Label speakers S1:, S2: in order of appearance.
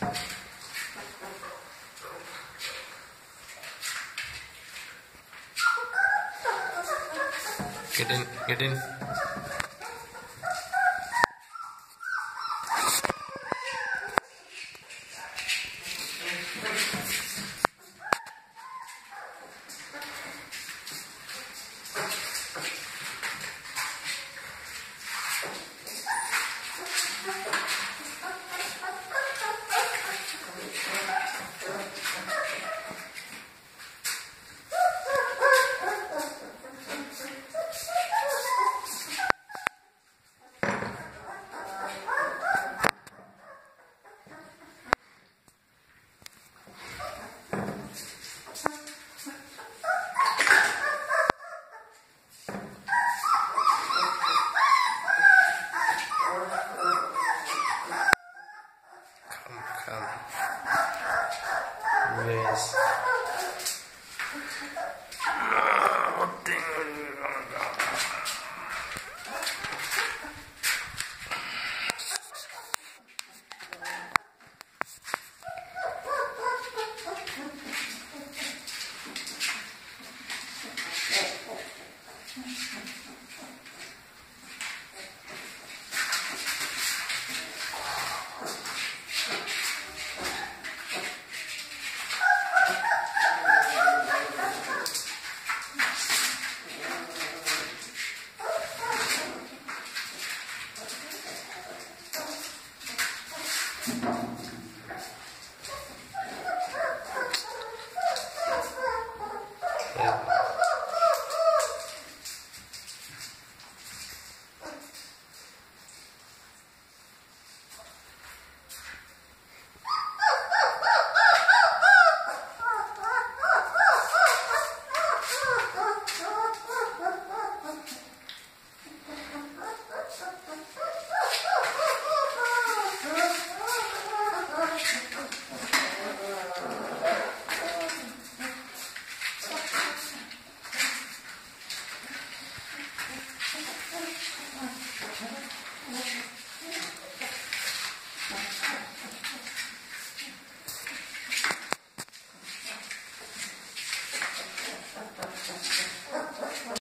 S1: Get in, get in. Yes. Uh, what thing?